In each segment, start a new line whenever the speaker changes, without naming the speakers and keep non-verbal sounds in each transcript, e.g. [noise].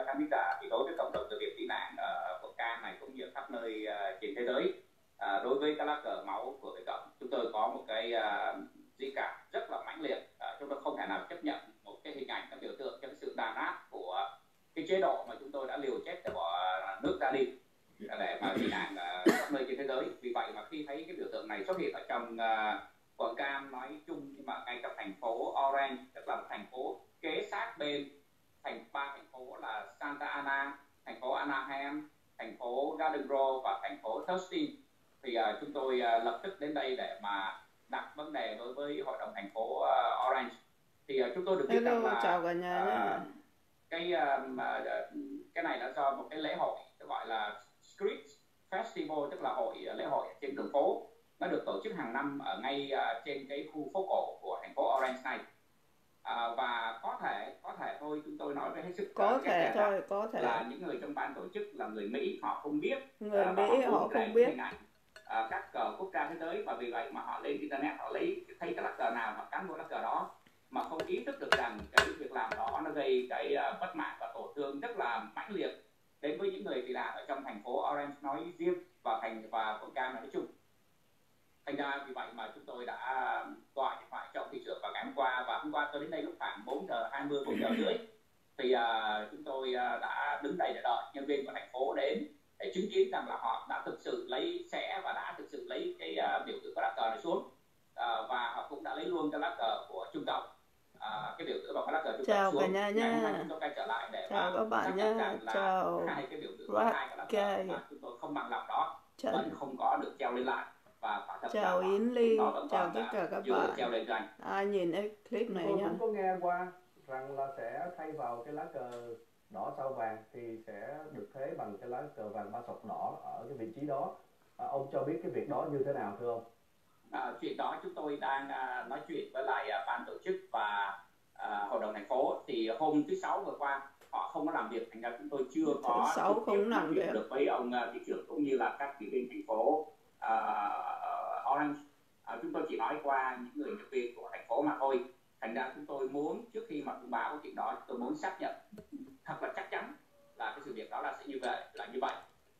uh, khán giả thì đối với cộng đồng người Việt tị nạn ở quận Cam này cũng như khắp nơi à, trên thế giới à, đối với các lá cờ máu của Việt Cộng chúng tôi có một cái di cảm rất là mãnh liệt. Chúng tôi không thể nào chấp nhận một cái hình ảnh cái biểu tượng cho cái sự đàn áp của cái chế độ mà chúng tôi đã liều chết để bỏ nước ra đi để mà tị nạn khắp nơi trên thế giới. Vì vậy mà khi thấy cái biểu tượng này xuất hiện ở trong uh, quận Cam nói chung nhưng mà ngay cả thành phố Orange tức là một thành phố kế sát bên thành ba thành phố là Santa Ana, thành phố Anaheim, thành phố Garden Grove và thành phố Tustin. Thì uh, chúng tôi uh, lập tức đến đây để mà đặt vấn đề đối với hội đồng thành phố uh, Orange. Thì uh, chúng tôi được biết
Hello,
rằng là
chào cả nhà
uh, cái uh, cái này là do một cái lễ hội gọi là Street Festival tức là hội lễ hội trên đường phố nó được tổ chức hàng năm ở ngay uh, trên cái khu phố cổ của thành phố Orange này à, và có thể có thể thôi chúng tôi nói với hết sức
Có
uh,
thể
là-
thôi, có thể.
là những người trong ban tổ chức là người Mỹ họ không biết
Người
và
Mỹ họ
muốn
không biết.
hình ảnh, à, các cờ quốc gia thế giới và vì vậy mà họ lên internet họ lấy thấy cái lá cờ nào họ cán vô lá cờ đó mà không ý thức được rằng cái việc làm đó nó gây cái à, bất mãn và tổn thương rất là mãnh liệt đến với những người tị nạn ở trong thành phố Orange nói riêng và thành và Cam nói chung thành ra vì vậy mà chúng tôi đã gọi điện thoại cho thị trưởng vào ngày hôm qua và hôm qua tôi đến đây lúc khoảng 4 giờ 20 4 giờ rưỡi thì à, chúng tôi à, đã đứng đây để đợi nhân viên của thành phố đến để chứng kiến rằng là họ đã thực sự lấy xẻ và đã thực sự lấy cái à, biểu tượng của lá cờ này xuống à, và họ cũng đã lấy luôn cái lá cờ của Trung Cộng à, cái biểu tượng và cái lá cờ Trung
Chào cả
xuống
nhà
ngày
nha.
chúng tôi quay trở lại để
Chào các bạn nha. Chào
hai cái biểu tượng của hai cái lá cờ
Rocket.
mà chúng tôi không bằng lòng đó vẫn không có được treo lên lại
Chào Yến Ly, chào tất cả các bạn. Ai nhìn cái clip này
tôi
nha.
cũng có nghe qua rằng là sẽ thay vào cái lá cờ đỏ sao vàng thì sẽ được thế bằng cái lá cờ vàng ba sọc đỏ ở cái vị trí đó à, ông cho biết cái việc đó như thế nào thưa ông
À, chuyện đó chúng tôi đang à, nói chuyện với lại à, ban tổ chức và à, hội đồng thành phố thì hôm thứ sáu vừa qua họ không có làm việc thành ra chúng tôi chưa
Thứ
có
sáu
trực tiếp
không làm việc.
được với ông à, thị trưởng cũng như là các thị viên thành phố à, Orange. À, chúng tôi chỉ nói qua những người nhân viên của thành phố mà thôi. Thành ra chúng tôi muốn trước khi mà thông báo chuyện đó tôi muốn xác nhận thật là chắc chắn là cái sự việc đó là sẽ như vậy là như vậy.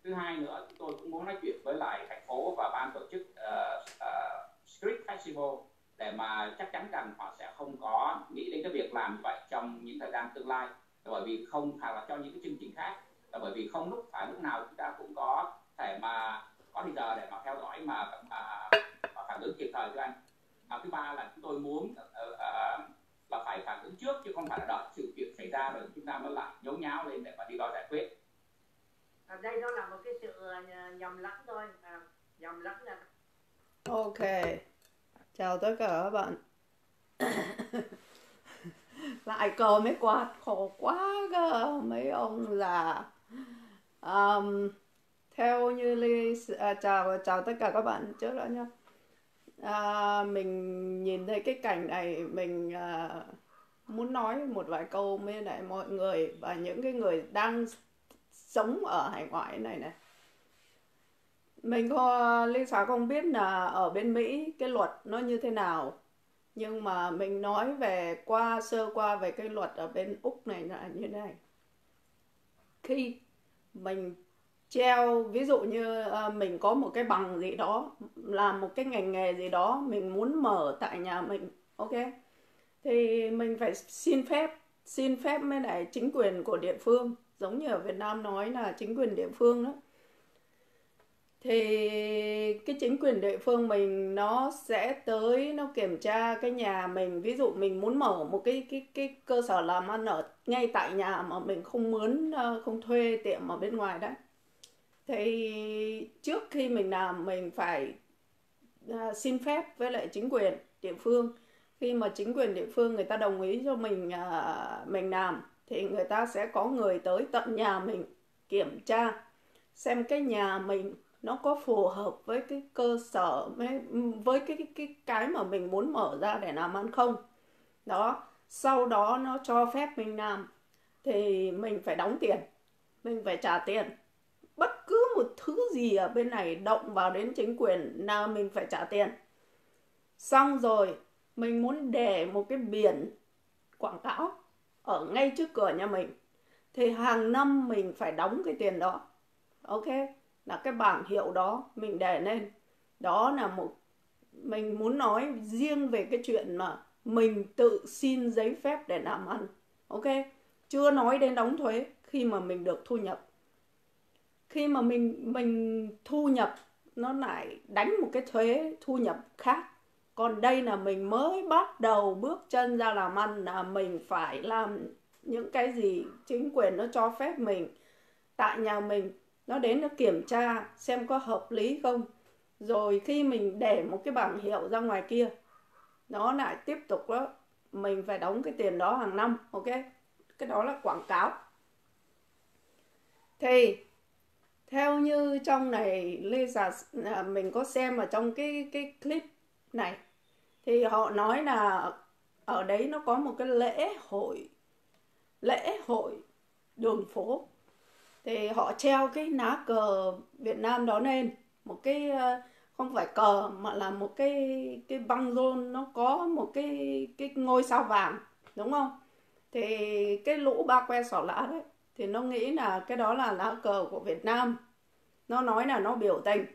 Thứ hai nữa chúng tôi cũng muốn nói chuyện với lại thành phố và ban tổ chức uh, uh, Street Festival để mà chắc chắn rằng họ sẽ không có nghĩ đến cái việc làm như vậy trong những thời gian tương lai. Bởi vì không hoặc là cho những cái chương trình khác. Là bởi vì không lúc phải lúc nào chúng ta cũng có thể mà có thời giờ để mà theo dõi mà mà, mà phản ứng kịp thời thưa anh. À, thứ ba là chúng tôi muốn ờ, ờ, là phải phản ứng trước chứ không phải là đợi sự việc xảy ra rồi chúng ta mới lại nhốn nháo lên để mà đi lo giải quyết.
Ở đây nó là một cái sự ờ, nhầm lẫn thôi. À, nhầm lẫn là
Ok. Chào tất cả các bạn. [coughs] Lại cờ mấy quạt khổ quá cơ. Mấy ông là um, theo như Ly à, chào chào tất cả các bạn trước đã nhá. À, mình nhìn thấy cái cảnh này mình à, muốn nói một vài câu với lại mọi người và những cái người đang sống ở hải ngoại này này mình có xá không biết là ở bên Mỹ cái luật nó như thế nào nhưng mà mình nói về qua sơ qua về cái luật ở bên Úc này là như thế này khi mình treo. Ví dụ như ờ, mình có một cái bằng gì đó làm một cái ngành nghề gì đó mình muốn mở tại nhà mình, ok? Thì mình phải xin phép xin phép với lại chính quyền của địa phương. Giống như ở Việt Nam nói là chính quyền địa phương đó. Thì cái chính quyền địa phương mình, nó sẽ tới, nó kiểm tra cái nhà mình. Ví dụ mình muốn mở một cái cái cái cơ sở làm ăn ở ngay tại nhà mà mình không mướn ờ, không thuê tiệm ở bên ngoài đấy thì trước khi mình làm, mình phải à, xin phép với lại chính quyền địa phương. Khi mà chính quyền địa phương người ta đồng ý cho mình à, mình làm, thì người ta sẽ có người tới tận nhà mình kiểm tra, xem cái nhà mình nó có phù hợp với cái cơ sở với với cái cái cái cái mà mình muốn mở ra để làm ăn không. Đó, sau đó nó cho phép mình làm, thì mình phải đóng tiền. Mình phải trả tiền bất cứ một thứ gì ở bên này động vào đến chính quyền là mình phải trả tiền. Xong rồi, mình muốn để một cái biển quảng cáo ở ngay trước cửa nhà mình. Thì hàng năm mình phải đóng cái tiền đó. Ok, là cái bảng hiệu đó mình để lên. Đó là một, mình muốn nói riêng về cái chuyện mà mình tự xin giấy phép để làm ăn. Ok, chưa nói đến đóng thuế khi mà mình được thu nhập khi mà mình mình thu nhập nó lại đánh một cái thuế thu nhập khác. Còn đây là mình mới bắt đầu bước chân ra làm ăn là mình phải làm những cái gì chính quyền nó cho phép mình. Tại nhà mình, nó đến nó kiểm tra xem có hợp lý không. Rồi khi mình để một cái bảng hiệu ra ngoài kia, nó lại tiếp tục đó, mình phải đóng cái tiền đó hàng năm, ok? Cái đó là quảng cáo. Thì theo như trong này Lisa à, mình có xem ở trong cái cái clip này. Thì họ nói là ở đấy nó có một cái lễ hội lễ hội đường phố. Thì họ treo cái lá cờ Việt Nam đó lên, một cái à, không phải cờ mà là một cái cái băng rôn, nó có một cái cái ngôi sao vàng, đúng không? Thì cái lũ ba que sỏ lã đấy thì nó nghĩ là cái đó là lá cờ của Việt Nam. Nó nói là nó biểu tình.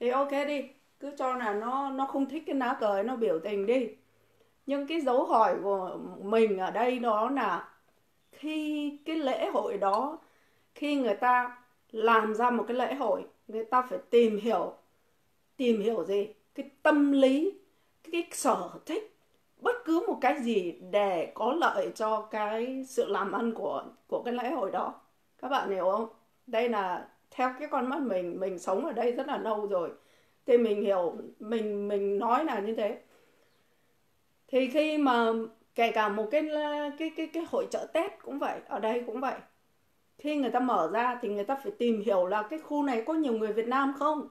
Thì ok đi cứ cho là nó nó không thích cái lá cờ ấy, nó biểu tình đi. Nhưng cái dấu hỏi của mình ở đây đó là khi cái lễ hội đó khi người ta làm ra một cái lễ hội người ta phải tìm hiểu tìm hiểu gì? Cái tâm lý cái, sở thích bất cứ một cái gì để có lợi cho cái sự làm ăn của của cái lễ hội đó. Các bạn hiểu không? Đây là theo cái con mắt mình mình sống ở đây rất là lâu rồi. Thì mình hiểu, mình mình nói là như thế. Thì khi mà kể cả một cái cái cái cái hội chợ Tết cũng vậy, ở đây cũng vậy. Khi người ta mở ra thì người ta phải tìm hiểu là cái khu này có nhiều người Việt Nam không?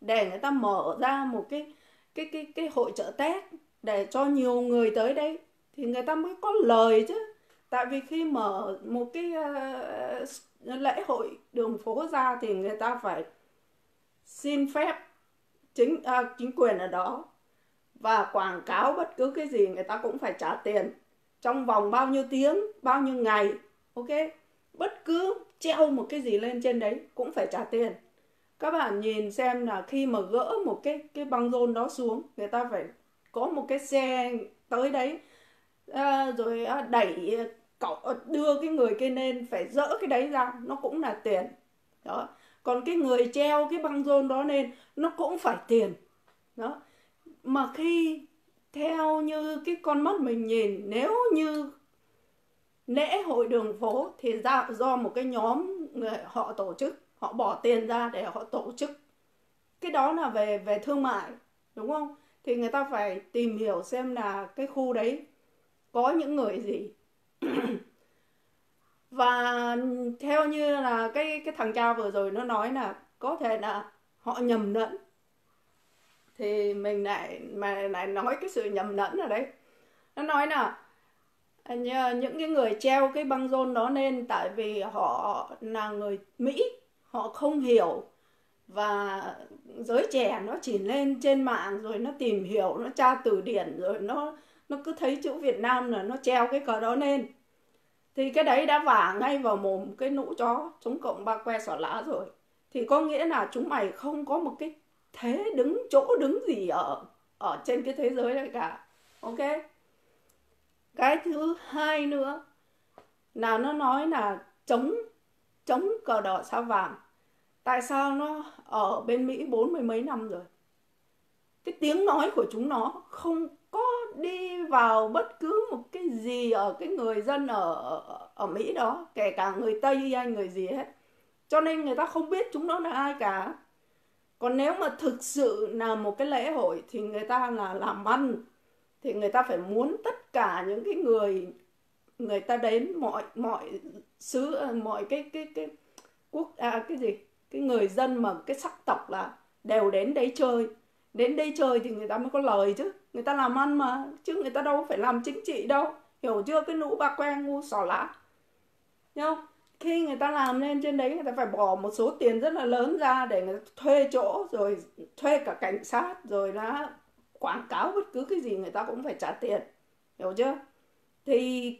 Để người ta mở ra một cái cái cái cái hội chợ Tết để cho nhiều người tới đây thì người ta mới có lời chứ. Tại vì khi mở một cái uh, lễ hội đường phố ra thì người ta phải xin phép chính uh, chính quyền ở đó. Và quảng cáo bất cứ cái gì người ta cũng phải trả tiền. Trong vòng bao nhiêu tiếng bao nhiêu ngày ok? Bất cứ treo một cái gì lên trên đấy cũng phải trả tiền. Các bạn nhìn xem là khi mà gỡ một cái cái băng rôn đó xuống người ta phải có một cái xe tới đấy. À, rồi ờ, đẩy cậu ờ, đưa cái người kia lên phải dỡ cái đấy ra nó cũng là tiền. Đó. Còn cái người treo cái băng rôn đó lên nó cũng phải tiền. Đó. Mà khi theo như cái con mắt mình nhìn nếu như lễ hội đường phố thì ra do một cái nhóm người họ tổ chức họ bỏ tiền ra để họ tổ chức. Cái đó là về về thương mại đúng không? Thì người ta phải tìm hiểu xem là cái khu đấy có những người gì. [clears throat] Và theo như là cái cái thằng cha vừa rồi nó nói là có thể là họ nhầm lẫn. Thì mình lại, mà lại nói cái sự nhầm lẫn ở đấy. Nó nói là à, những cái người treo cái băng rôn đó lên tại vì họ là người Mỹ, họ không hiểu và giới trẻ nó chỉ lên trên mạng rồi nó tìm hiểu, nó tra từ điển rồi nó nó cứ thấy chữ Việt Nam là nó treo cái cờ đó lên. Thì cái đấy đã vả ngay vào mồm cái nũ chó chống cộng ba que xỏ lá rồi. Thì có nghĩa là chúng mày không có một cái thế đứng, chỗ đứng gì ở ở trên cái thế giới này cả. Ok? Cái thứ hai nữa là nó nói là chống chống cờ đỏ sao vàng tại sao nó ở bên mỹ bốn mươi mấy năm rồi? Cái tiếng nói của chúng nó không có đi vào bất cứ một cái gì ở cái người dân ở ở Mỹ đó, kể cả người Tây hay người gì hết. Cho nên người ta không biết chúng nó là ai cả. Còn nếu mà thực sự là một cái lễ hội thì người ta là làm ăn, thì người ta phải muốn tất cả những cái người người ta đến mọi mọi xứ ờ, mọi cái cái cái quốc à cái gì? Cái người dân mà cái sắc tộc là đều đến đấy chơi. Đến đây chơi thì người ta mới có lời chứ. Người ta làm ăn mà, chứ người ta đâu phải làm chính trị đâu. Hiểu chưa? Cái nũ ba que, ngu xỏ lá. Nhau khi người ta làm lên trên đấy, người ta phải bỏ một số tiền rất là lớn ra để người ta thuê chỗ, rồi thuê cả cảnh sát, rồi là quảng cáo bất cứ cái gì người ta cũng phải trả tiền. Hiểu chưa? Thì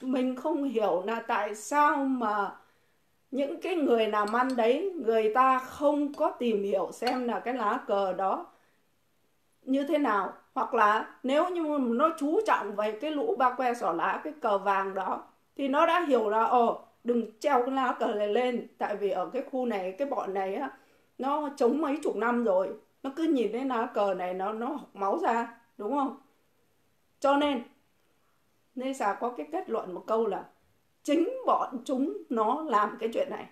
mình không hiểu là tại sao mà những cái người làm ăn đấy, người ta không có tìm hiểu xem là cái lá cờ đó như thế nào. Hoặc là nếu như nó chú trọng về cái lũ ba que sỏ lá, cái cờ vàng đó, thì nó đã hiểu là, ồ, đừng treo cái lá cờ này lên. Tại vì ở cái khu này, cái bọn này á, nó chống mấy chục năm rồi, nó cứ nhìn thấy lá cờ này nó nó học máu ra, đúng không? Cho nên nên xà có cái kết luận một câu là chính bọn chúng nó làm cái chuyện này.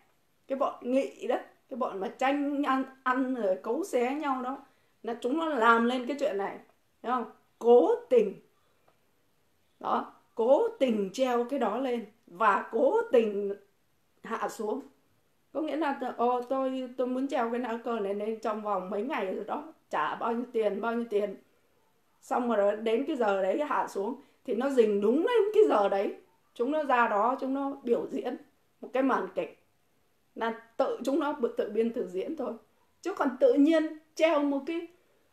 Cái bọn nghị đó, cái bọn mà tranh ăn ăn rồi cấu xé nhau đó, là chúng nó làm lên cái chuyện này đúng không? Cố tình. Đó, cố tình treo cái đó lên và cố tình hạ xuống. Có nghĩa là ô tôi tôi muốn treo cái não cờ này lên trong vòng mấy ngày rồi đó, trả bao nhiêu tiền, bao nhiêu tiền. Xong rồi đến cái giờ đấy hạ xuống thì nó dình đúng lên cái giờ đấy chúng nó ra đó, chúng nó biểu diễn một cái màn kịch. Là tự chúng nó tự biên tự diễn thôi. Chứ còn tự nhiên treo một cái,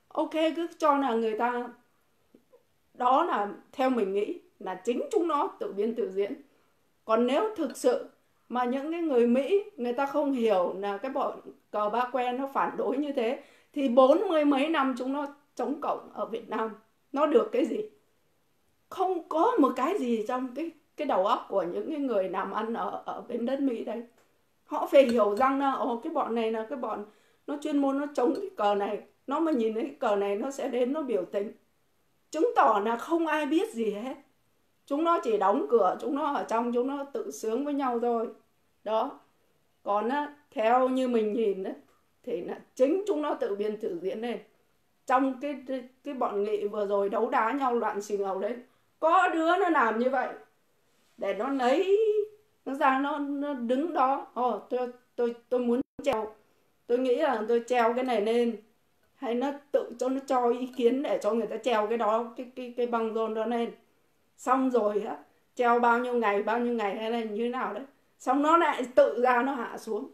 ok, cứ cho là người ta, đó là theo mình nghĩ là chính chúng nó tự biên tự diễn. Còn nếu thực sự mà những cái người Mỹ, người ta không hiểu là cái bọn cờ ba que nó phản đối như thế, thì bốn mươi mấy năm chúng nó chống cộng ở Việt Nam, nó được cái gì? Không có một cái gì trong cái cái đầu óc của những cái người làm ăn ở ở bên đất Mỹ đây. Họ phải hiểu rằng là ồ cái bọn này là cái bọn nó chuyên môn nó chống cái cờ này. Nó mà nhìn thấy cái cờ này nó sẽ đến nó biểu tình. Chứng tỏ là không ai biết gì hết. Chúng nó chỉ đóng cửa chúng nó ở trong chúng nó tự sướng với nhau thôi. Đó. Còn á, theo như mình nhìn á, thì là chính chúng nó tự biên tự diễn lên. Trong cái cái, cái bọn nghị vừa rồi đấu đá nhau loạn xì ngầu đấy có đứa nó làm như vậy để nó lấy nó ra nó, nó đứng đó. Ồ tôi tôi tôi muốn treo. Tôi nghĩ là tôi treo cái này lên hay nó tự cho nó cho ý kiến để cho người ta treo cái đó cái cái cái băng rôn đó lên. Xong rồi á treo bao nhiêu ngày bao nhiêu ngày hay là như thế nào đấy. Xong nó lại tự ra nó hạ xuống.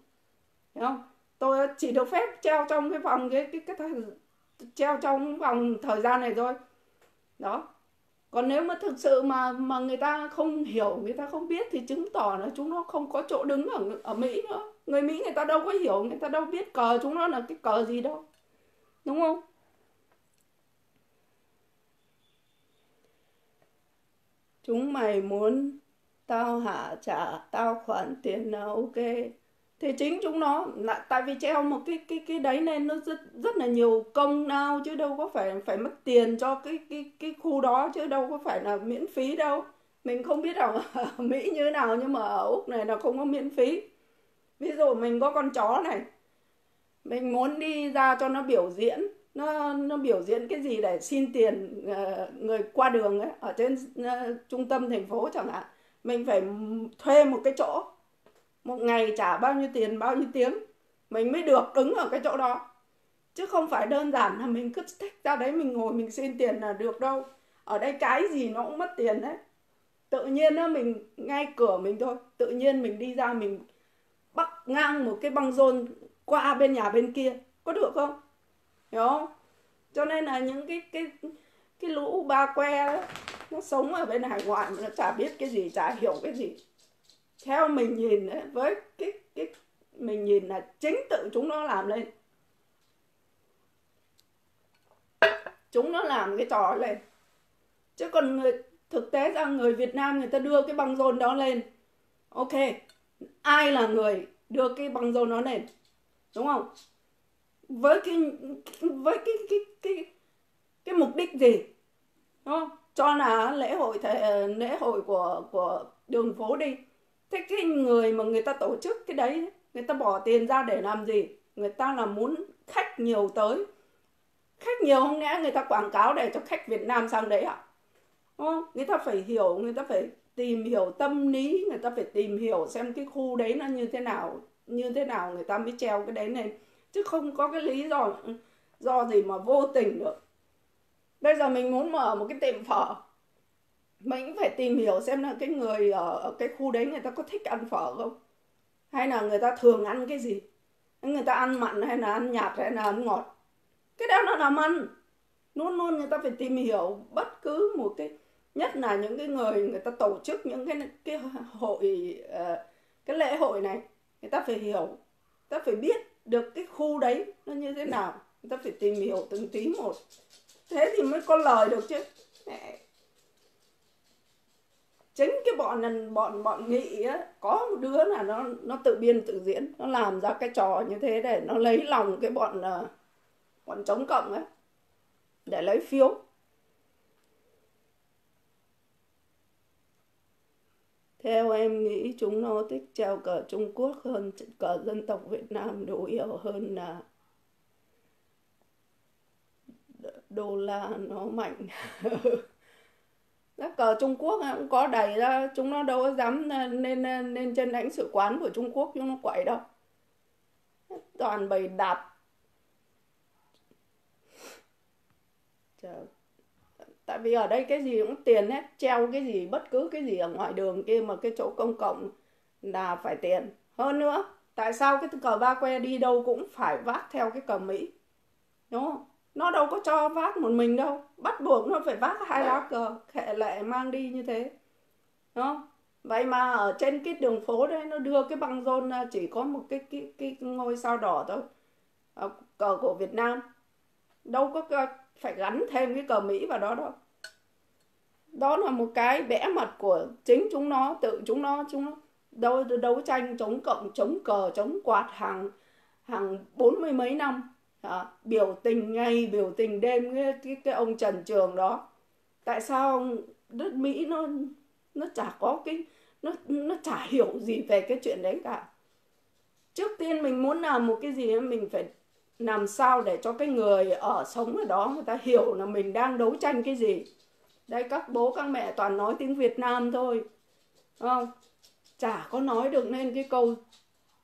Hiểu không? Tôi chỉ được phép treo trong cái vòng cái cái cái, cái treo trong vòng thời gian này thôi. Đó còn nếu mà thực sự mà mà người ta không hiểu, người ta không biết thì chứng tỏ là chúng nó không có chỗ đứng ở ở Mỹ nữa. Người Mỹ người ta đâu có hiểu, người ta đâu biết cờ chúng nó là cái cờ gì đâu. Đúng không? Chúng mày muốn tao hạ trả tao khoản tiền là ok? Thì chính chúng nó là tại vì treo một cái cái cái đấy nên nó rất rất là nhiều công nào chứ đâu có phải phải mất tiền cho cái cái cái khu đó chứ đâu có phải là miễn phí đâu. Mình không biết ở Mỹ như thế nào nhưng mà ở Úc này là không có miễn phí. Ví dụ mình có con chó này, mình muốn đi ra cho nó biểu diễn, nó nó biểu diễn cái gì để xin tiền ờ, người qua đường ấy, ở trên ờ, trung tâm thành phố chẳng hạn. Mình phải thuê một cái chỗ một ngày trả bao nhiêu tiền bao nhiêu tiếng. Mình mới được đứng ở cái chỗ đó. Chứ không phải đơn giản là mình cứ thích ra đấy mình ngồi mình xin tiền là được đâu. Ở đây cái gì nó cũng mất tiền đấy. Tự nhiên á mình ngay cửa mình thôi. Tự nhiên mình đi ra mình bắt ngang một cái băng rôn qua bên nhà bên kia. Có được không? Hiểu không? Cho nên là những cái cái cái lũ ba que đó, nó sống ở bên hải ngoại mà nó chả biết cái gì chả hiểu cái gì theo mình nhìn ấy, với cái cái mình nhìn là chính tự chúng nó làm lên. Chúng nó làm cái trò lên. Chứ còn người thực tế ra người Việt Nam người ta đưa cái băng rôn đó lên. Ok ai là người đưa cái băng rôn đó lên? Đúng không? Với cái với cái cái cái cái mục đích gì? Đúng không? Cho là lễ hội thể, lễ hội của của đường phố đi thế cái người mà người ta tổ chức cái đấy, người ta bỏ tiền ra để làm gì? Người ta là muốn khách nhiều tới. Khách nhiều không lẽ người ta quảng cáo để cho khách Việt Nam sang đấy à không? người ta phải hiểu, người ta phải tìm hiểu tâm lý, người ta phải tìm hiểu xem cái khu đấy nó như thế nào, như thế nào người ta mới treo cái đấy lên. Chứ không có cái lý do do gì mà vô tình được. Bây giờ mình muốn mở một cái tiệm phở mình cũng phải tìm hiểu xem là cái người ở, ở cái khu đấy người ta có thích ăn phở không? Hay là người ta thường ăn cái gì? Người ta ăn mặn hay là ăn nhạt hay là ăn ngọt? Cái đó nó làm ăn. Luôn luôn người ta phải tìm hiểu bất cứ một cái nhất là những cái người người ta tổ chức những cái cái hội ờ, cái lễ hội này người ta phải hiểu người ta phải biết được cái khu đấy nó như thế nào. Người ta phải tìm hiểu từng tí một. Thế thì mới có lời được chứ. Mẹ chính cái bọn bọn bọn nghị á, có một đứa là nó nó tự biên, tự diễn nó làm ra cái trò như thế để nó lấy lòng cái bọn à, bọn chống cộng ấy, để lấy phiếu Theo em nghĩ chúng nó thích treo cờ Trung Quốc hơn cờ dân tộc Việt Nam đủ hiểu hơn là đô la nó mạnh. [laughs] Các cờ Trung Quốc à, cũng có đầy ra, chúng nó đâu có dám à, nên à, nên trên lãnh sự quán của Trung Quốc chúng nó quậy đâu. Toàn bày đạp. Tại vì ở đây cái gì cũng tiền hết treo cái gì bất cứ cái gì ở ngoài đường kia mà cái chỗ công cộng là phải tiền hơn nữa tại sao cái cờ ba que đi đâu cũng phải vác theo cái cờ mỹ đúng không nó đâu có cho vác một mình đâu. Bắt buộc nó phải vác hai lá cờ, khệ lệ mang đi như thế. Đúng không vậy mà ở trên cái đường phố đấy, nó đưa cái băng rôn chỉ có một cái cái cái ngôi sao đỏ thôi. Ờ, cờ của Việt Nam. Đâu có phải gắn thêm cái cờ Mỹ vào đó đâu. Đó là một cái bẽ mặt của chính chúng nó, tự chúng nó chúng nó đấu đấu tranh chống cộng, chống cờ, chống quạt hàng hàng bốn mươi mấy năm à, biểu tình ngày biểu tình đêm cái, cái cái ông Trần Trường đó. Tại sao đất Mỹ nó nó chả có cái nó nó chả hiểu gì về cái chuyện đấy cả? Trước tiên mình muốn làm một cái gì mình phải làm sao để cho cái người ở sống ở đó người ta hiểu là mình đang đấu tranh cái gì. Đây các bố các mẹ toàn nói tiếng Việt Nam thôi. Không? Chả có nói được nên cái câu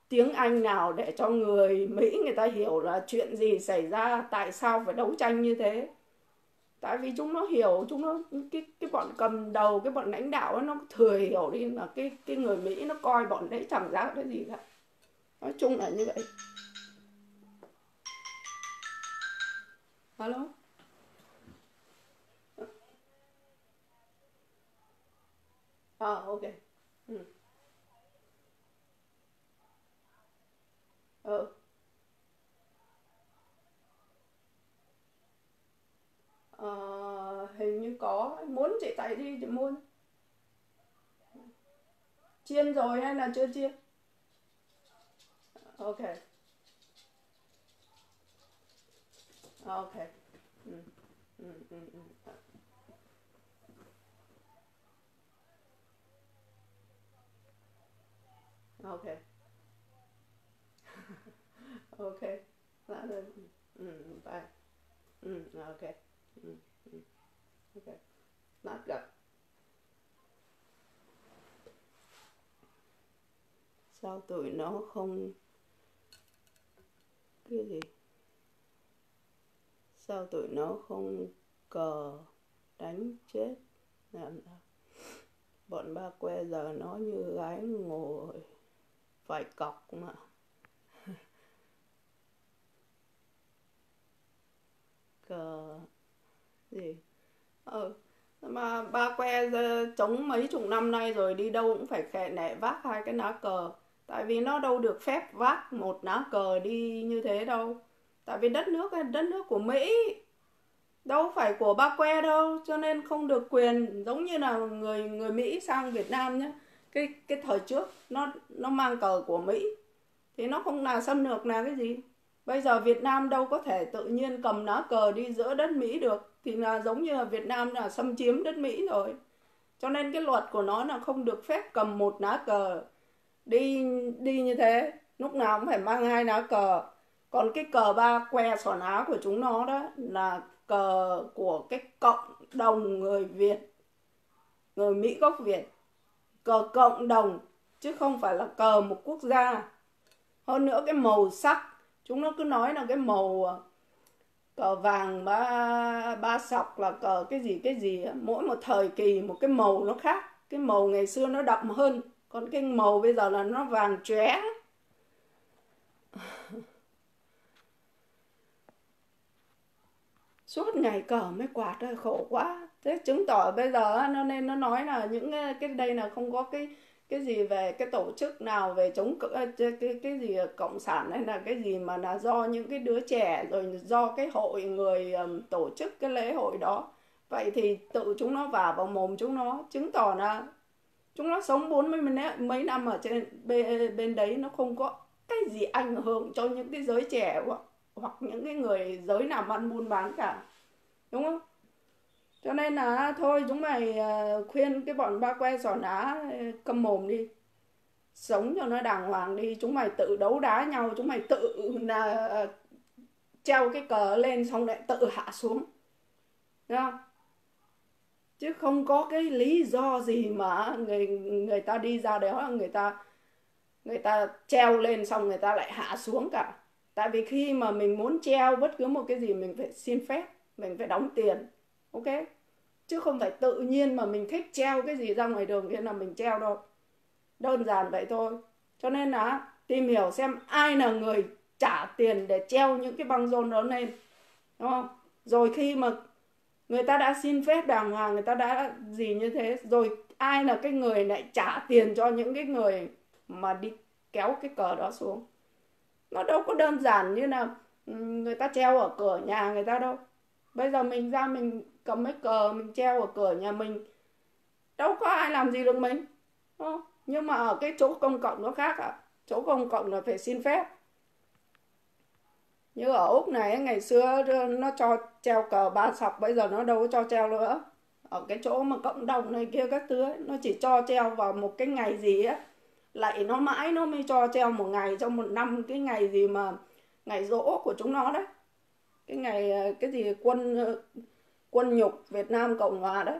tiếng Anh nào để cho người Mỹ người ta hiểu là chuyện gì xảy ra tại sao phải đấu tranh như thế. Tại vì chúng nó hiểu chúng nó cái cái bọn cầm đầu cái bọn lãnh đạo ấy, nó thừa hiểu đi là cái cái người Mỹ nó coi bọn đấy chẳng ra cái gì cả. Nói chung là như vậy. Alo? À ok. Ừ. ừ. Ờ, hình như có. Muốn chị tẩy đi chị mua chiên rồi hay là chưa chiên? Ok. Ok. Ừ. Ừ, ừ, ừ. ok ok. Là lên ừ. ừ. Bye. Ừ ok. Ừ, ừ. ok. Lát gặp. Sao tụi nó không cái gì? Sao tụi nó không cờ đánh chết làm sao bọn ba que giờ nó như gái ngồi phải cọc mà. Cờ gì? Ờ mà ba que chống mấy chục năm nay rồi đi đâu cũng phải khệ nệ vác hai cái lá cờ. Tại vì nó đâu được phép vác một lá cờ đi như thế đâu. Tại vì đất nước đất nước của mỹ đâu phải của ba que đâu, cho nên không được quyền giống như là người người mỹ sang việt nam nhé cái cái thời trước nó nó mang cờ của Mỹ thì nó không là xâm lược là cái gì bây giờ Việt Nam đâu có thể tự nhiên cầm lá cờ đi giữa đất Mỹ được. Thì là giống như là Việt Nam là xâm chiếm đất Mỹ rồi. Cho nên cái luật của nó là không được phép cầm một lá cờ đi đi như thế. Lúc nào cũng phải mang hai lá cờ. Còn cái cờ ba que sòn áo của chúng nó đó là cờ của cái cộng đồng người Việt, người Mỹ gốc Việt. Cờ cộng đồng, chứ không phải là cờ một quốc gia. Hơn nữa cái màu sắc chúng nó cứ nói là cái màu à, cờ vàng, ba ba sọc là cờ cái gì cái gì mỗi một thời kỳ, một cái màu nó khác. Cái màu ngày xưa nó đậm hơn. Còn cái màu bây giờ là nó vàng chóe. [laughs] Suốt ngày cờ mới quạt khổ quá. Thế chứng tỏ bây giờ nó nên nó nói là những cái đây là không có cái cái gì về cái tổ chức nào về chống à, cái cái, cái gì à, cộng sản hay là cái gì mà là do những cái đứa trẻ rồi do cái hội người um, tổ chức cái lễ hội đó. Vậy thì tự chúng nó vào vào mồm chúng nó chứng tỏ là chúng nó sống bốn mươi mấy năm ở trên bên, bên đấy nó không có cái gì ảnh hưởng cho những cái giới trẻ hoặc, hoặc những cái người giới làm ăn buôn bán cả. Đúng không? Cho nên là thôi chúng mày ờ, khuyên cái bọn ba que sò đá ờ, câm mồm đi. Sống cho nó đàng hoàng đi chúng mày tự đấu đá nhau chúng mày tự là treo cái cờ lên xong lại tự hạ xuống. Đúng không? chứ không có cái lý do gì mà người người ta đi ra đó người ta người ta treo lên xong người ta lại hạ xuống cả. Tại vì khi mà mình muốn treo bất cứ một cái gì mình phải xin phép mình phải đóng tiền. Ok? Chứ không phải tự nhiên mà mình thích treo cái gì ra ngoài đường kia là mình treo đâu. Đơn giản vậy thôi. Cho nên là tìm hiểu xem ai là người trả tiền để treo những cái băng rôn đó lên, đúng không? Rồi khi mà người ta đã xin phép đàng hoàng, người ta đã gì như thế, rồi ai là cái người lại trả tiền cho những cái người mà đi kéo cái cờ đó xuống? Nó đâu có đơn giản như là ừ, người ta treo ở cửa nhà người ta đâu. Bây giờ mình ra mình cầm mấy cờ mình treo ở cửa nhà mình. Đâu có ai làm gì được mình không? nhưng mà ở cái chỗ công cộng nó khác ạ. À. chỗ công cộng là phải xin phép. Như ở úc này ngày xưa nó cho treo cờ ba sọc bây giờ nó đâu có cho treo nữa. Ở cái chỗ mà cộng đồng này kia các thứ ấy, nó chỉ cho treo vào một cái ngày gì á. Lại nó mãi nó mới cho treo một ngày trong một năm cái ngày gì mà ngày rỗ của chúng nó đấy. Cái ngày ờ, cái gì quân quân nhục Việt Nam Cộng Hòa đấy,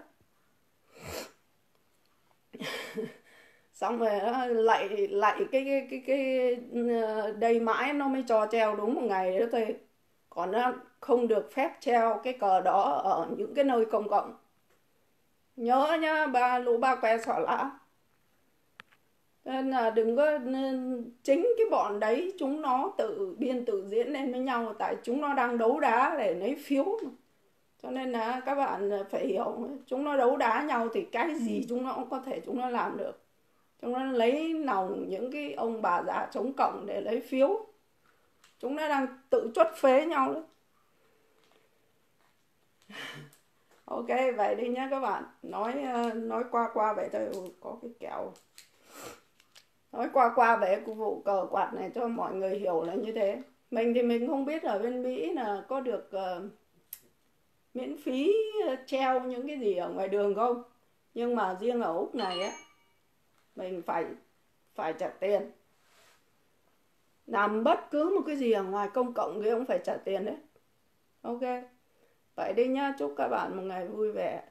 xong rồi lại lại cái cái cái cái ờ, đây mãi nó mới cho treo đúng một ngày đó thôi. Còn nó không được phép treo cái cờ đó ở những cái nơi công cộng. Nhớ nhá ba lũ ba que xỏ lã nên là đừng có chính cái bọn đấy chúng nó tự biên tự diễn lên với nhau tại chúng nó đang đấu đá để lấy phiếu cho nên là các bạn phải hiểu chúng nó đấu đá nhau thì cái gì chúng nó cũng có thể chúng nó làm được. Chúng nó lấy lòng những cái ông bà già chống cộng để lấy phiếu. Chúng nó đang tự chốt phế nhau đấy [laughs] ok vậy đi nhé các bạn. Nói nói qua qua vậy thôi có cái kẹo. Nói qua qua về cái vụ cờ quạt này cho mọi người hiểu là như thế. Mình thì mình không biết ở bên mỹ là có được uh, miễn phí ờ, treo những cái gì ở ngoài đường không? Nhưng mà riêng ở úc này á, mình phải phải trả tiền. Làm bất cứ một cái gì ở ngoài công cộng thì cũng phải trả tiền đấy. Ok. Vậy đi nhá, chúc các bạn một ngày vui vẻ.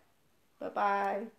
Bye bye.